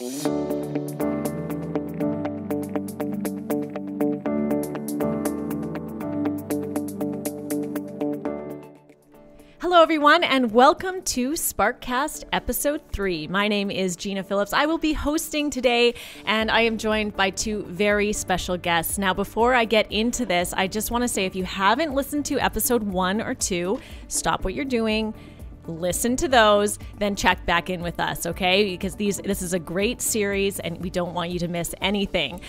Hello, everyone, and welcome to Sparkcast Episode 3. My name is Gina Phillips. I will be hosting today, and I am joined by two very special guests. Now, before I get into this, I just want to say if you haven't listened to Episode 1 or 2, stop what you're doing listen to those then check back in with us okay? Because these this is a great series and we don't want you to miss anything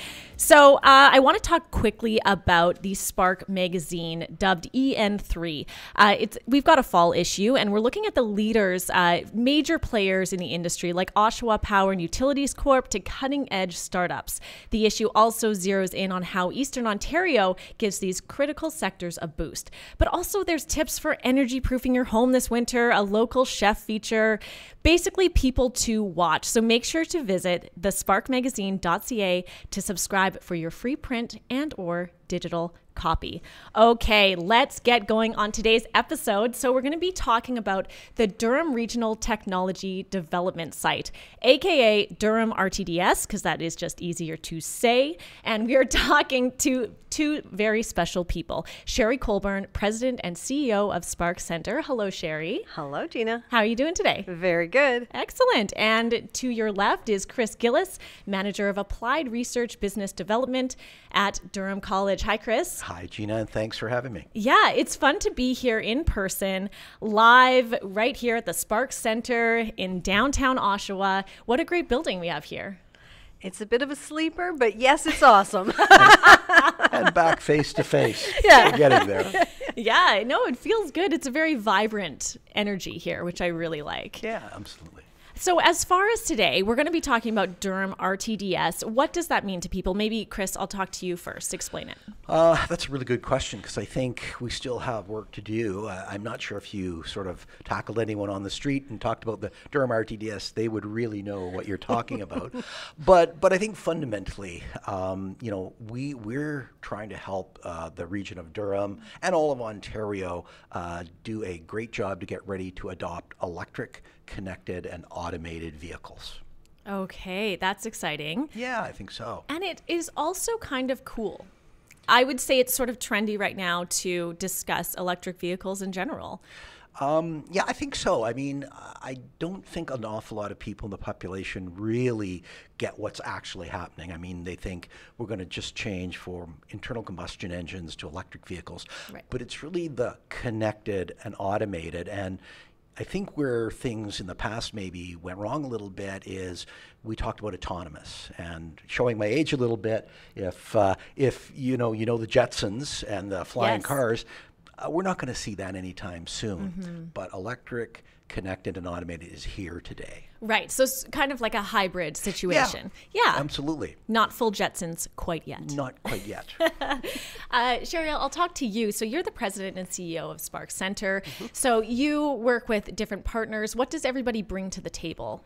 so uh, I want to talk quickly about the Spark magazine, dubbed EN3. Uh, it's we've got a fall issue, and we're looking at the leaders, uh, major players in the industry, like Oshawa Power and Utilities Corp, to cutting edge startups. The issue also zeroes in on how Eastern Ontario gives these critical sectors a boost. But also, there's tips for energy proofing your home this winter, a local chef feature, basically people to watch. So make sure to visit thesparkmagazine.ca to subscribe subscribe for your free print and or digital copy. Okay, let's get going on today's episode. So, we're going to be talking about the Durham Regional Technology Development Site, aka Durham RTDS, because that is just easier to say. And we are talking to two very special people Sherry Colbourne, President and CEO of Spark Center. Hello, Sherry. Hello, Gina. How are you doing today? Very good. Excellent. And to your left is Chris Gillis, Manager of Applied Research Business Development at Durham College. Hi, Chris. Hi, Gina, and thanks for having me. Yeah, it's fun to be here in person, live right here at the Spark Center in downtown Oshawa. What a great building we have here. It's a bit of a sleeper, but yes, it's awesome. and back face to face. Yeah. We're getting there. Yeah, no, it feels good. It's a very vibrant energy here, which I really like. Yeah, absolutely. So, as far as today, we're going to be talking about Durham RTDS. What does that mean to people? Maybe, Chris, I'll talk to you first. Explain it. Uh, that's a really good question because I think we still have work to do. Uh, I'm not sure if you sort of tackled anyone on the street and talked about the Durham RTDS, they would really know what you're talking about. but but I think fundamentally, um, you know, we we're trying to help uh, the region of Durham and all of Ontario uh, do a great job to get ready to adopt electric connected and automated vehicles. Okay, that's exciting. Yeah, I think so. And it is also kind of cool. I would say it's sort of trendy right now to discuss electric vehicles in general. Um, yeah, I think so. I mean, I don't think an awful lot of people in the population really get what's actually happening. I mean, they think we're going to just change from internal combustion engines to electric vehicles, right. but it's really the connected and automated. And I think where things in the past maybe went wrong a little bit is we talked about autonomous and showing my age a little bit. If uh, if you know you know the Jetsons and the flying yes. cars, uh, we're not going to see that anytime soon. Mm-hmm. But electric, connected, and automated is here today. Right. So it's kind of like a hybrid situation. Yeah. yeah. Absolutely. Not full Jetsons quite yet. Not quite yet. uh, Sherry, I'll talk to you. So you're the president and CEO of Spark Center. Mm-hmm. So you work with different partners. What does everybody bring to the table?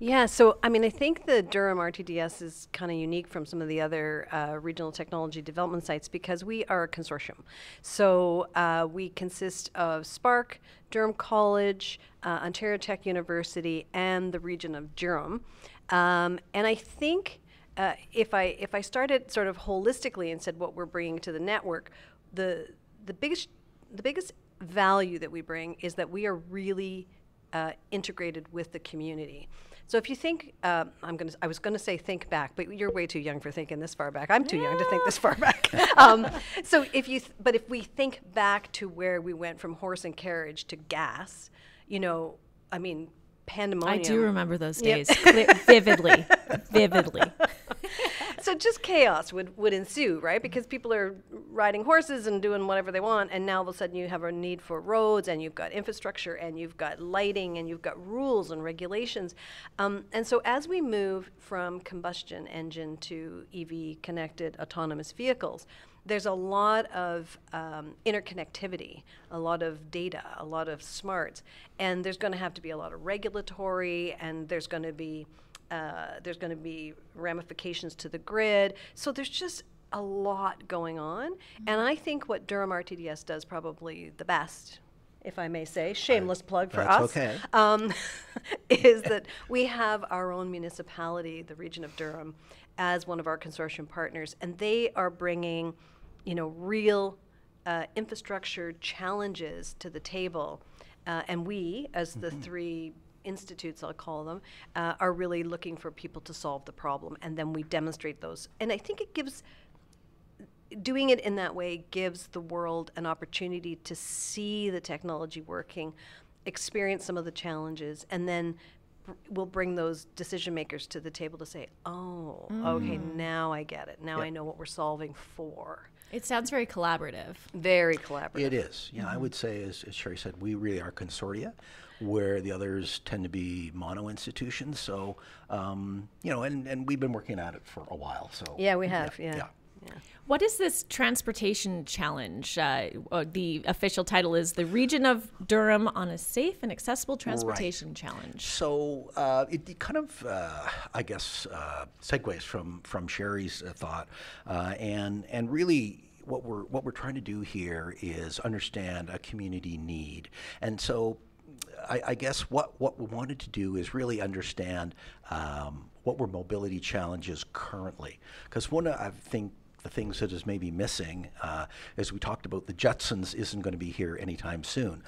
Yeah, so I mean, I think the Durham RTDS is kind of unique from some of the other uh, regional technology development sites because we are a consortium. So uh, we consist of Spark, Durham College, uh, Ontario Tech University, and the region of Durham. Um, and I think uh, if I if I started sort of holistically and said what we're bringing to the network, the the biggest the biggest value that we bring is that we are really uh, integrated with the community. So if you think, uh, I'm going to, I was going to say think back, but you're way too young for thinking this far back. I'm too young to think this far back. um, so if you, th- but if we think back to where we went from horse and carriage to gas, you know, I mean, pandemonium. I do remember those days yep. vividly, vividly. So just chaos would, would ensue, right? Because people are riding horses and doing whatever they want, and now all of a sudden you have a need for roads, and you've got infrastructure, and you've got lighting, and you've got rules and regulations. Um, and so as we move from combustion engine to EV connected autonomous vehicles, there's a lot of um, interconnectivity, a lot of data, a lot of smarts, and there's going to have to be a lot of regulatory, and there's going to be uh, there's going to be ramifications to the grid. So there's just a lot going on, mm-hmm. and I think what Durham RTDS does probably the best if I may say, shameless plug for us, okay. um, is that we have our own municipality, the region of Durham, as one of our consortium partners, and they are bringing, you know, real uh, infrastructure challenges to the table, uh, and we, as the three institutes, I'll call them, uh, are really looking for people to solve the problem, and then we demonstrate those. And I think it gives doing it in that way gives the world an opportunity to see the technology working, experience some of the challenges, and then we'll bring those decision makers to the table to say, "Oh, okay, now I get it. Now I know what we're solving for." It sounds very collaborative. Very collaborative. It is. Yeah, I would say, as, as Sherry said, we really are consortia, where the others tend to be mono institutions. So, um, you know, and, and we've been working at it for a while. So Yeah, we have. Yeah. yeah. What is this transportation challenge? Uh, uh, the official title is the Region of Durham on a Safe and Accessible Transportation Challenge. So uh, it, it kind of, uh, I guess, uh, segues from from Sherry's uh, thought, uh, and and really what we're what we're trying to do here is understand a community need, and so. I, I guess what, what we wanted to do is really understand um, what were mobility challenges currently. Because one, I think, the things that is maybe missing, uh, as we talked about, the Jetsons isn't going to be here anytime soon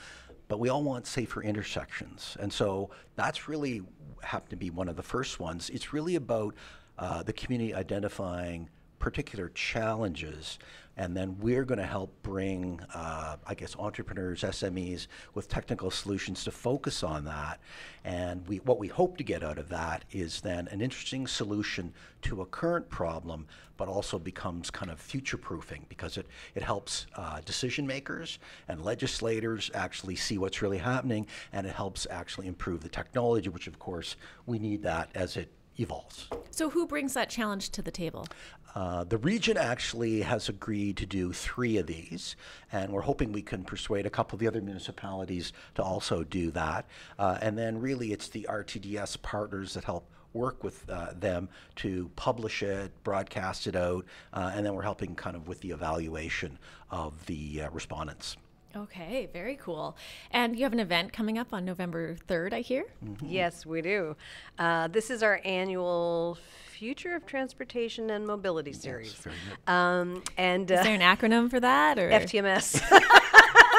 but we all want safer intersections. And so that's really happened to be one of the first ones. It's really about uh, the community identifying particular challenges, and then we're going to help bring, uh, I guess, entrepreneurs, SMEs with technical solutions to focus on that. And we, what we hope to get out of that is then an interesting solution to a current problem, but also becomes kind of future proofing because it, it helps uh, decision makers and legislators actually see what's really happening, and it helps actually improve the technology, which, of course, we need that as it evolves. So, who brings that challenge to the table? Uh, the region actually has agreed to do three of these, and we're hoping we can persuade a couple of the other municipalities to also do that. Uh, and then, really, it's the RTDS partners that help work with uh, them to publish it, broadcast it out, uh, and then we're helping kind of with the evaluation of the uh, respondents. Okay, very cool. And you have an event coming up on November 3rd, I hear? Yes, we do. Uh, this is our annual Future of Transportation and Mobility series. very good. Um, and Is uh, there an acronym for that? Or? FTMS.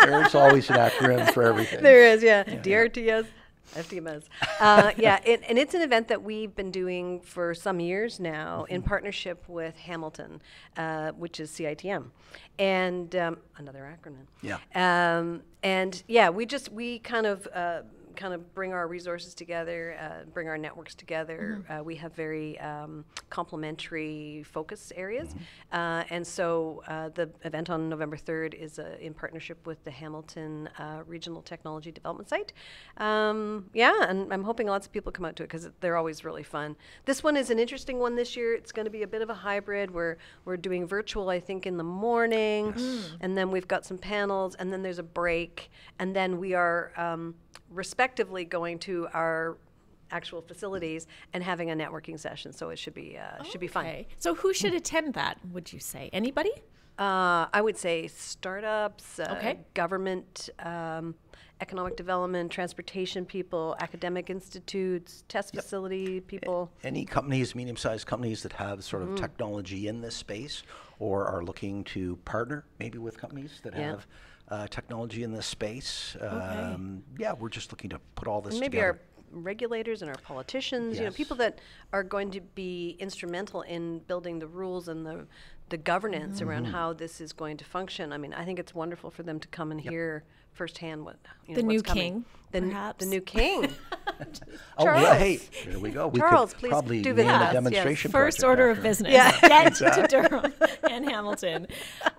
There's always an acronym for everything. there is, yeah. DRTS. FTMS. Uh, yeah, it, and it's an event that we've been doing for some years now in partnership with Hamilton, uh, which is CITM, and um, another acronym. Yeah. Um, and yeah, we just we kind of uh, kind of bring our resources together, uh, bring our networks together. Uh, we have very um, complementary focus areas, uh, and so uh, the event on November third is uh, in partnership with the Hamilton uh, Regional Technology Development Site. Um, yeah, and I'm hoping lots of people come out to it because they're always really fun. This one is an interesting one this year. It's going to be a bit of a hybrid. We're we're doing virtual, I think, in the morning, and then we've got some panels, and then there's a break, and then we are um, respectively going to our actual facilities and having a networking session. So it should be uh, should be fun. Okay. So, who should attend that, would you say? Anybody? Uh, I would say startups, uh, Okay. government, um, economic development, transportation people, academic institutes, test facility people. any companies, medium-sized companies that have sort of technology in this space or are looking to partner maybe with companies that Yeah. have uh, technology in this space. Um, yeah, we're just looking to put all this And maybe together. our regulators and our politicians, you know, people that are going to be instrumental in building the rules and the the governance around Mm-hmm. how this is going to function. I mean, I think it's wonderful for them to come and hear firsthand what you know, The what's new coming. king, the, n- perhaps? the new king. oh, yeah, Charles. hey, there we go. We Charles, could please probably do the name a task, yes. demonstration First project order of business. Yeah. Get to Durham and Hamilton.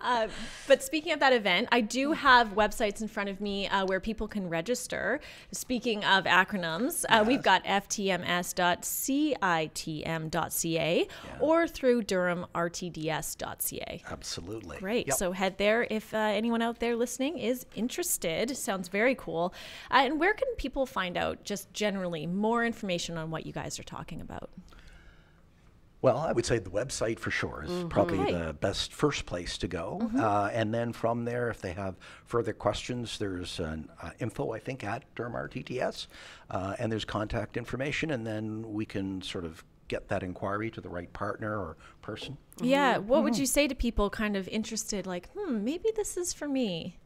Uh, but speaking of that event, I do have websites in front of me uh, where people can register. Speaking of acronyms, uh, we've got ftms.citm.ca or through durhamrtds.ca. Absolutely. Great. Yep. So head there if uh, anyone out there listening is interested. Sounds very cool. Uh, and where can people find out, just generally, more information on what you guys are talking about? Well, I would say the website for sure is probably Right. the best first place to go. Uh, and then from there, if they have further questions, there's an uh, info, I think, at Durham RTDS, uh, and there's contact information, and then we can sort of get that inquiry to the right partner or person. Yeah. What would you say to people kind of interested, like, hmm, maybe this is for me?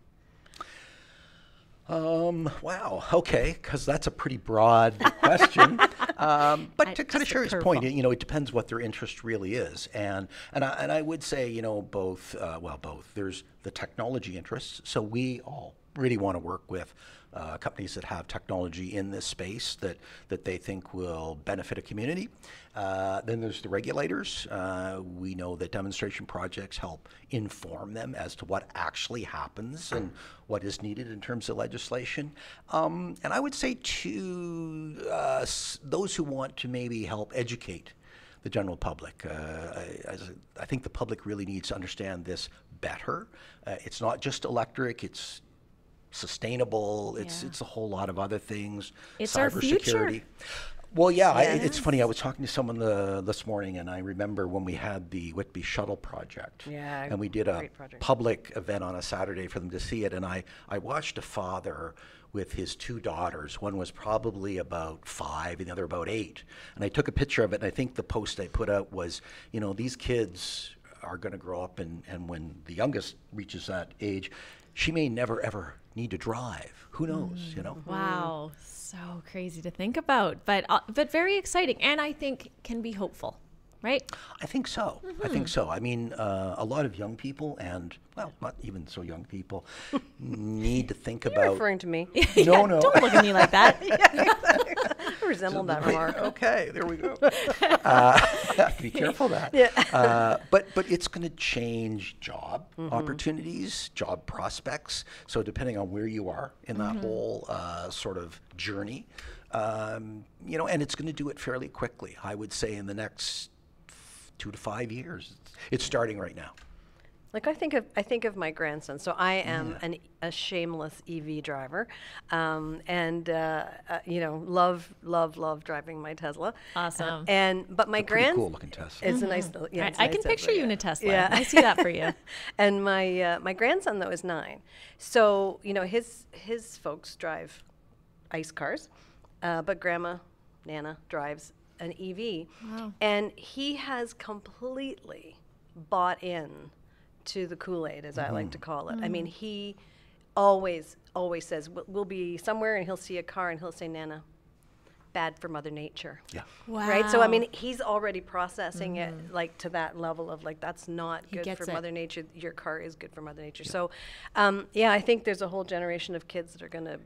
Um, wow. Okay, because that's a pretty broad question. Um, but I- to kind of share his point, you know, it depends what their interest really is, and and I, and I would say, you know, both. Uh, well, both. There's the technology interests. So we all really want to work with uh, companies that have technology in this space that that they think will benefit a community. Uh, then there's the regulators. Uh, we know that demonstration projects help inform them as to what actually happens and what is needed in terms of legislation. Um, and I would say to uh, those who want to maybe help educate the general public. Uh, I, I think the public really needs to understand this better. Uh, it's not just electric. It's sustainable. It's Yeah. it's a whole lot of other things. It's our future. Cybersecurity. Well, yeah, I, it's funny. I was talking to someone the, this morning, and I remember when we had the Whitby Shuttle project. Yeah, And we did a project. public event on a Saturday for them to see it, and I, I watched a father with his two daughters. One was probably about five, and the other about eight. And I took a picture of it, and I think the post I put out was, you know, these kids are going to grow up, and, and when the youngest reaches that age, she may never ever need to drive. Who knows, you know? Wow. So crazy to think about, but uh, but very exciting, and I think can be hopeful, right? I think so. I think so. I mean, uh, a lot of young people, and well, not even so young people, need to think You're about. referring to me. no, no. Don't look at me like that. I resembled that remark. okay, there we go. Uh, be careful of that. Yeah. Uh, but but it's going to change job Mm-hmm. opportunities, job prospects. So depending on where you are in that Mm-hmm. whole uh, sort of journey, um, you know, and it's going to do it fairly quickly. I would say in the next two to five years. It's, it's starting right now. Like I think of I think of my grandson. So I am an, a shameless EV driver, um, and uh, uh, you know love love love driving my Tesla. Awesome. and but my Pretty grand cool looking Tesla. it's a nice. little- Yeah, I, it's a I nice can Tesla, picture you yeah. in a Tesla. Yeah. I see that for you. and my uh, my grandson though is nine, so you know his his folks drive ice cars, uh, but grandma Nana drives an EV, Wow. and he has completely bought in to the Kool Aid, as I like to mm-hmm. call it. I mm. mean, he always always says we'll, we'll be somewhere and he'll see a car and he'll say Nana. Bad for Mother Nature Yeah. Wow. right so i mean he's already processing it mm-hmm. like to that level of like that's not He good for it. mother nature your car is good for mother nature so um, yeah i think there's a whole generation of kids that are going to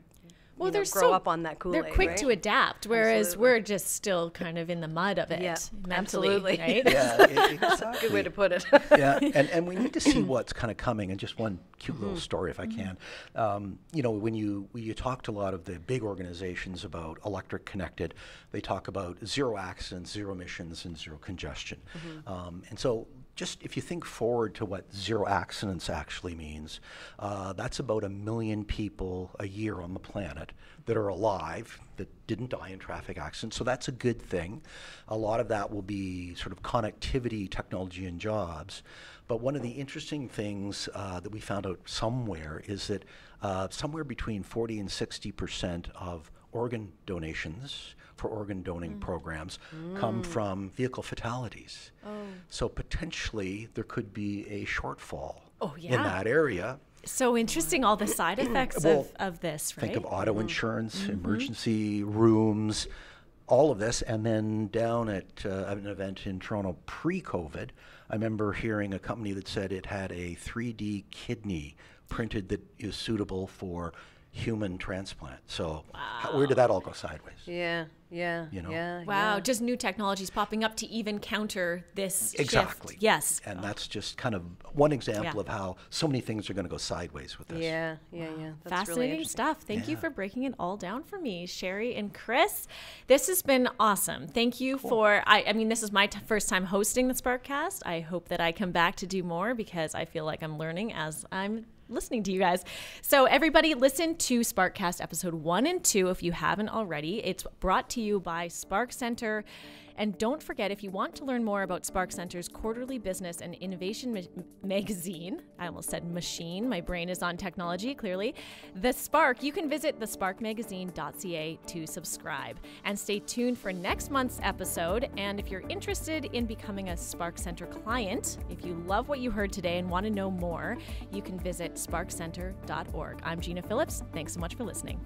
Well, you know, they're grow so, up on that Kool-Aid They're quick right? to adapt, whereas Absolutely. we're just still kind of in the mud of it. Yeah, mentally, absolutely. Right? Yeah, exactly. good way to put it yeah, and, and we need to see what's kind of coming. And just one cute little story, if I can. Um, you know, when you when you talk to a lot of the big organizations about electric connected, they talk about zero accidents, zero emissions, and zero congestion. Um, and so, just if you think forward to what zero accidents actually means, uh, that's about a million people a year on the planet that are alive that didn't die in traffic accidents. So that's a good thing. A lot of that will be sort of connectivity, technology, and jobs. But one of the interesting things uh, that we found out somewhere is that uh, somewhere between 40 and 60 percent of organ donations for organ donating programs come from vehicle fatalities. So potentially there could be a shortfall Oh, in that area. So interesting, all the side effects Well, of, of this, right? Think of auto Mm-hmm. insurance, emergency rooms, all of this. And then down at uh, an event in Toronto pre COVID, I remember hearing a company that said it had a 3D kidney printed that is suitable for human transplant. So, how, where did that all go sideways? yeah yeah You know? yeah Wow, yeah. just new technologies popping up to even counter this shift. Exactly. Yes. And that's just kind of one example Yeah. of how so many things are going to go sideways with this. yeah yeah yeah That's Fascinating interesting. stuff. Thank you for breaking it all down for me, Sherry and Chris. This has been awesome. Thank you for. I, I mean, this is my t- first time hosting the Sparkcast. I hope that I come back to do more because I feel like I'm learning as I'm listening to you guys. So, everybody, listen to Sparkcast episode one and two if you haven't already. It's brought to you by Spark Center. And don't forget, if you want to learn more about Spark Center's quarterly business and innovation ma- magazine, I almost said machine, my brain is on technology, clearly, The Spark, you can visit thesparkmagazine.ca to subscribe. And stay tuned for next month's episode. And if you're interested in becoming a Spark Center client, if you love what you heard today and want to know more, you can visit sparkcenter.org. I'm Gina Phillips. Thanks so much for listening.